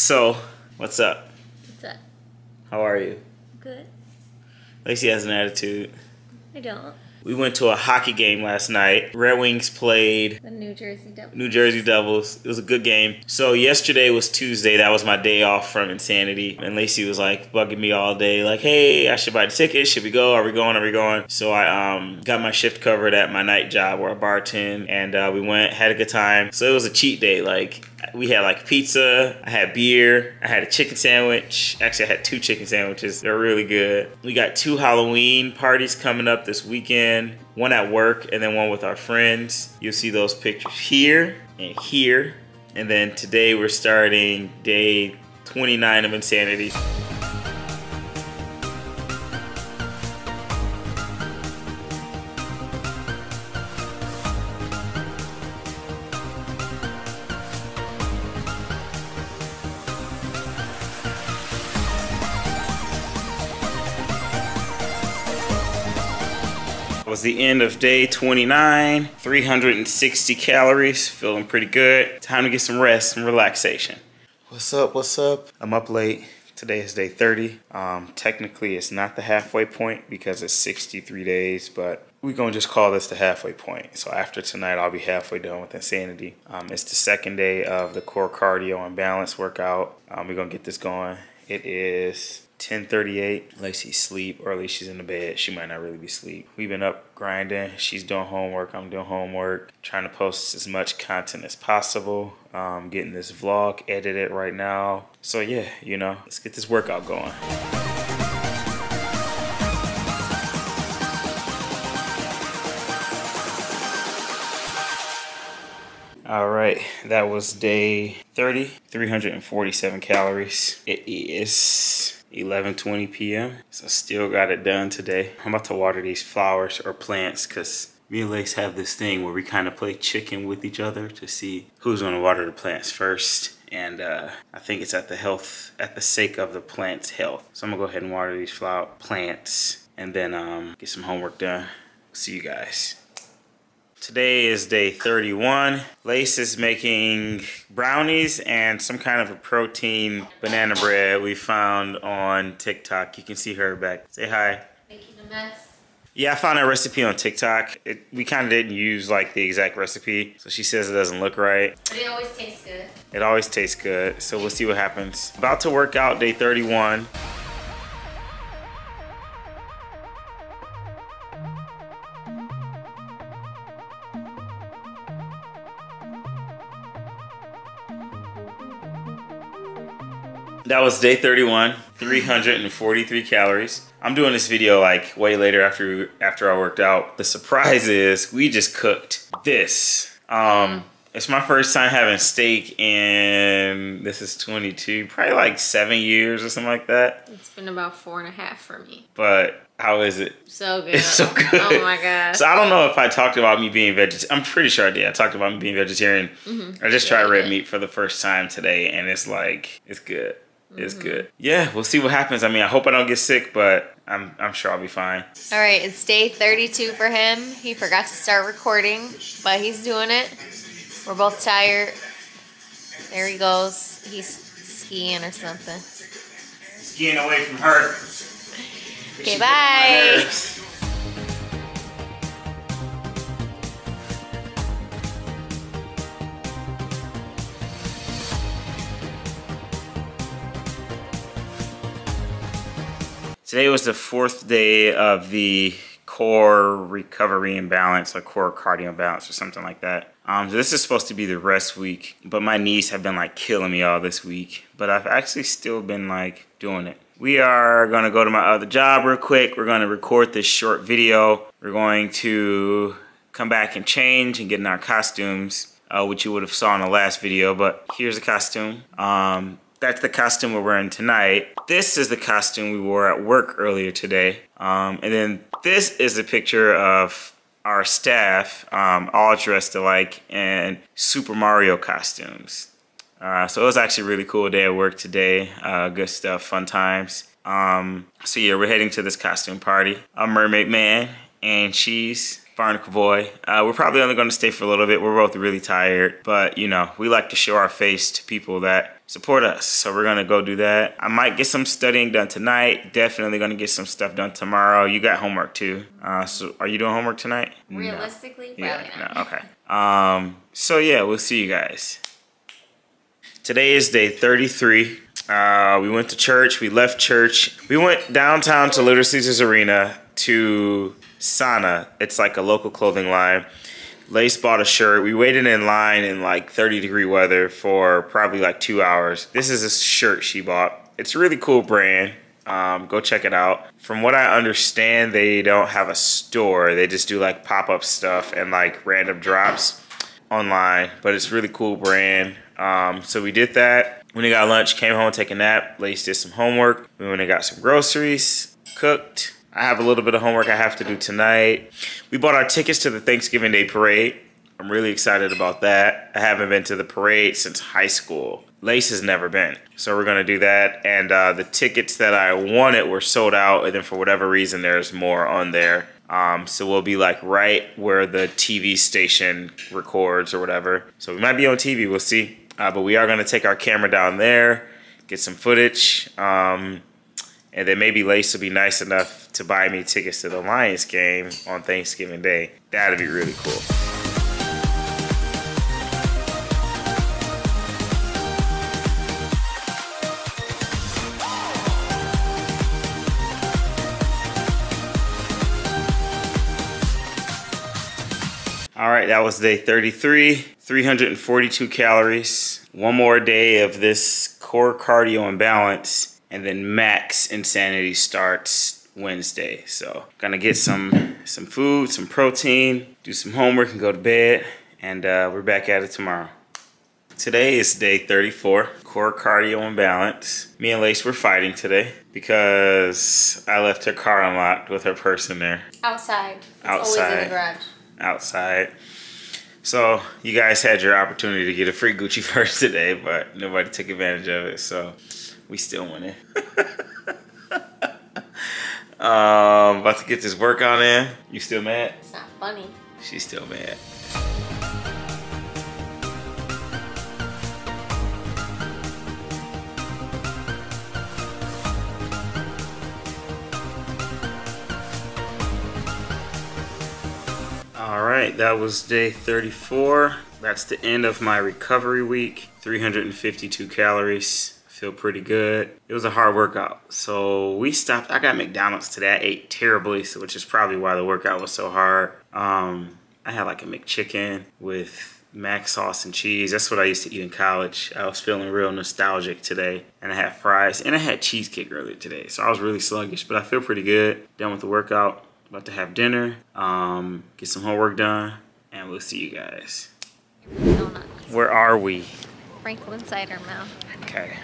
So, what's up? What's up? How are you? Good. Lacey has an attitude. I don't. We went to a hockey game last night. Red Wings played The New Jersey Devils. New Jersey Devils. It was a good game. So yesterday was Tuesday. That was my day off from Insanity. And Lacey was like bugging me all day, like, "Hey, I should buy the ticket. Should we go? Are we going? Are we going?" So I um got my shift covered at my night job where I bartend, and uh, we went, had a good time. So it was a cheat day. Like we had like pizza. I had beer. I had a chicken sandwich. Actually, I had two chicken sandwiches. They're really good. We got two Halloween parties coming up this weekend. One at work and then one with our friends. You'll see those pictures here and here. And then today we're starting day 29 of Insanity. Was the end of day 29 360 calories feeling pretty good. Time to get some rest and relaxation. What's up what's up? I'm up late. Today is day 30 um, technically it's not the halfway point because it's 63 days but we're gonna just call this the halfway point. So after tonight i'll be halfway done with insanity. Um, it's the second day of the core cardio and balance workout. Um, we're gonna get this going. It is 10:38. Lacey's sleep, or at least she's in the bed. She might not really be asleep. We've been up grinding. She's doing homework. I'm doing homework. Trying to post as much content as possible. Um, getting this vlog edited right now. So yeah, you know, let's get this workout going. All right, that was day 30, 347 calories. It is 11:20 p.m. So still got it done today. I'm about to water these flowers or plants because me and Lace have this thing where we kind of play chicken with each other to see who's going to water the plants first. And uh, I think it's at the health, at the sake of the plant's health. So I'm gonna go ahead and water these flower plants and then um, get some homework done. See you guys. Today is day 31. Lace is making brownies and some kind of a protein banana bread we found on TikTok. You can see her back. Say hi. Making a mess. Yeah, I found a recipe on TikTok. It, we kind of didn't use like the exact recipe, so she says it doesn't look right. But it always tastes good. It always tastes good, so we'll see what happens. About to work out day 31. That was day 31, 343 calories. I'm doing this video like way later after after I worked out. The surprise is we just cooked this. Um, it's my first time having steak in this is 22, probably like seven years or something like that. It's been about four and a half for me. But how is it? So good. It's so good. Oh my god. So I don't know if I talked about me being vegetarian. I'm pretty sure I did. I talked about me being vegetarian. Mhm. I just tried red meat for the first time today, and it's like it's good. It's Mm-hmm. good. Yeah, we'll see what happens. I mean, I hope I don't get sick, but I'm I'm sure I'll be fine. All right, it's day 32 for him. He forgot to start recording, but he's doing it. We're both tired. There he goes. He's skiing or something. Skiing away from her. Okay, bye. Today was the fourth day of the core recovery and balance, or core cardio balance, or something like that. Um, so this is supposed to be the rest week, but my knees have been like killing me all this week. But I've actually still been like doing it. We are gonna go to my other job real quick. We're gonna record this short video. We're going to come back and change and get in our costumes, uh, which you would have saw in the last video. But here's a costume. Um, that's the costume we're wearing tonight. This is the costume we wore at work earlier today. Um, and then this is a picture of our staff, um, all dressed alike in Super Mario costumes. Uh, so it was actually a really cool day at work today. Uh, good stuff, fun times. Um, so yeah, we're heading to this costume party. I'm Mermaid Man, and she's Barnacle Boy. Uh, we're probably only going to stay for a little bit. We're both really tired, but you know, we like to show our face to people that support us. So we're gonna go do that. I might get some studying done tonight. Definitely gonna get some stuff done tomorrow. You got homework too. Uh, so are you doing homework tonight? Realistically, No. probably Yeah. not. No. Okay. Um. So yeah, we'll see you guys. Today is day 33. Uh, we went to church. We left church. We went downtown to Little Caesars Arena to Sana. It's like a local clothing line. Lace bought a shirt. We waited in line in like 30 degree weather for probably like two hours. This is a shirt she bought. It's a really cool brand. Um, go check it out. From what I understand, they don't have a store. They just do like pop up stuff and like random drops online. But it's really cool brand. Um, so we did that. When we got lunch, came home, take a nap. Lace did some homework. We went and got some groceries, cooked. I have a little bit of homework I have to do tonight. We bought our tickets to the Thanksgiving Day parade. I'm really excited about that. I haven't been to the parade since high school. Lace has never been. So we're gonna do that. And uh, the tickets that I wanted were sold out, and then for whatever reason, there's more on there. Um, so we'll be like right where the TV station records or whatever. So we might be on TV, we'll see. Uh, but we are gonna take our camera down there, get some footage. Um, and then maybe Lace will be nice enough to buy me tickets to the Lions game on Thanksgiving Day. That'd be really cool. All right, that was day 33, 342 calories. One more day of this core cardio and balance, and then max insanity starts Wednesday. So, gonna get some some food, some protein, do some homework, and go to bed. And uh, we're back at it tomorrow. Today is day 34, core cardio and balance. Me and Lace were fighting today because I left her car unlocked with her purse in there Outside. It's Always in Outside. the garage. outside. So you guys had your opportunity to get a free Gucci purse today, but nobody took advantage of it. So we still winning. um, about to get this workout in. You still mad? It's not funny. She's still mad. All right, that was day 34. That's the end of my recovery week. 352 calories. Feel pretty good. It was a hard workout. So we stopped. I got McDonald's today. I ate terribly, so which is probably why the workout was so hard. Um, I had like a McChicken with mac sauce and cheese. That's what I used to eat in college. I was feeling real nostalgic today. And I had fries and I had cheesecake earlier today. So I was really sluggish, but I feel pretty good. Done with the workout. About to have dinner, um, get some homework done, and we'll see you guys. Donuts. Where are we? Franklin Cider Mill. Okay.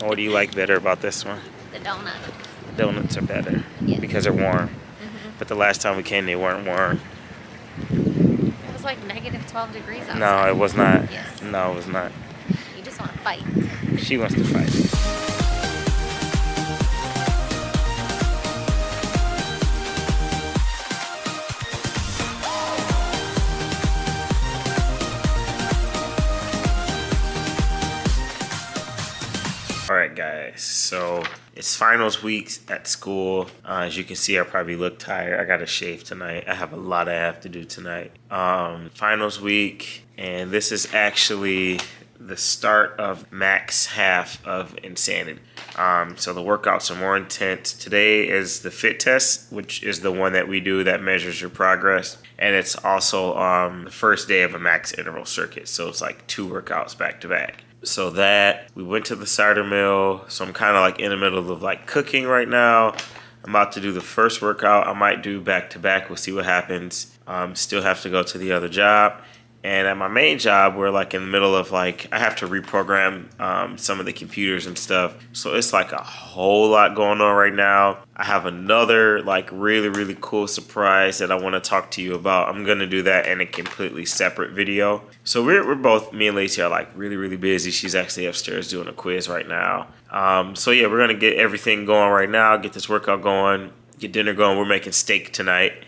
What do you like better about this one? The donuts. The donuts are better Yeah. because they're warm. Mm-hmm. But the last time we came, they weren't warm. It was like negative 12 degrees outside. No, it was not. Yes. No, it was not. You just want to fight. She wants to fight. Guys. So it's finals week at school. Uh, as you can see, I probably look tired. I got to shave tonight. I have a lot I have to do tonight. Um, finals week, and this is actually the start of max half of insanity. Um, so the workouts are more intense. Today is the fit test, which is the one that we do that measures your progress, and it's also um, the first day of a max interval circuit. So it's like two workouts back to back. So that we went to the cider mill. So I'm kind of like in the middle of like cooking right now. I'm about to do the first workout. I might do back to back. We'll see what happens. Um, still have to go to the other job. And at my main job, we're like in the middle of like, I have to reprogram um, some of the computers and stuff. So it's like a whole lot going on right now. I have another like really, really cool surprise that I want to talk to you about. I'm going to do that in a completely separate video. So we're, we're both, me and Lacey are like really, really busy. She's actually upstairs doing a quiz right now. Um, so yeah, we're going to get everything going right now, get this workout going, get dinner going. We're making steak tonight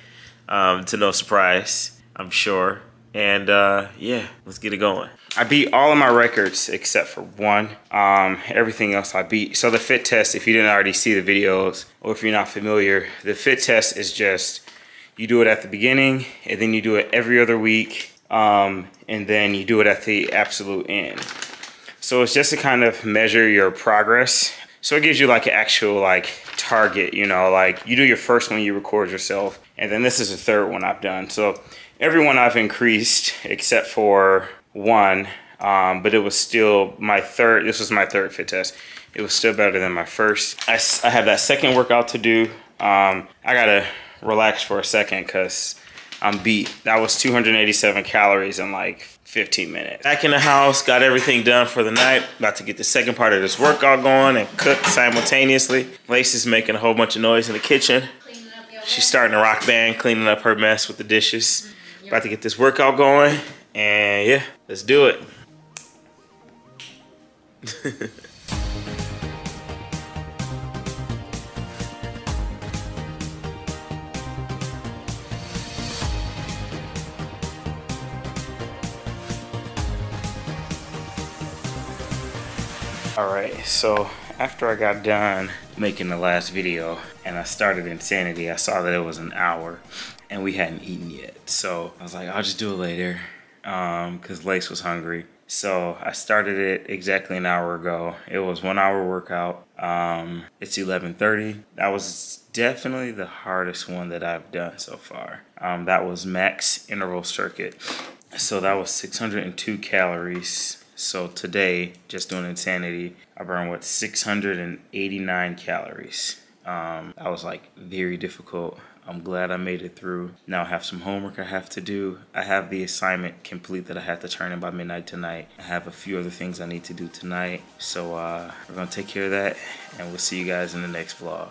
um, to no surprise, I'm sure. And uh, yeah, let's get it going. I beat all of my records except for one. Um, everything else I beat. So the fit test, if you didn't already see the videos or if you're not familiar, the fit test is just you do it at the beginning and then you do it every other week um, and then you do it at the absolute end. So it's just to kind of measure your progress. So it gives you like an actual like target, you know, like you do your first one, you record yourself, and then this is the third one I've done. So every one I've increased except for one, um, but it was still my third, this was my third fit test. It was still better than my first. I, I have that second workout to do. Um, I gotta relax for a second because I'm beat. That was 287 calories in like 15 minutes. Back in the house, got everything done for the night. About to get the second part of this workout going and cook simultaneously. Lacey's making a whole bunch of noise in the kitchen. She's starting a rock band, cleaning up her mess with the dishes. About to get this workout going. And yeah, let's do it. All right, so after I got done making the last video and I started Insanity, I saw that it was an hour and we hadn't eaten yet. So I was like, I'll just do it later because um, Lace was hungry. So I started it exactly an hour ago. It was one hour workout. Um, it's 11:30. That was definitely the hardest one that I've done so far. Um, that was max interval circuit. So that was 602 calories so today, just doing insanity, I burned what 689 calories. Um, that was like very difficult. I'm glad I made it through. Now I have some homework I have to do. I have the assignment complete that I have to turn in by midnight tonight. I have a few other things I need to do tonight. So uh, we're gonna take care of that and we'll see you guys in the next vlog.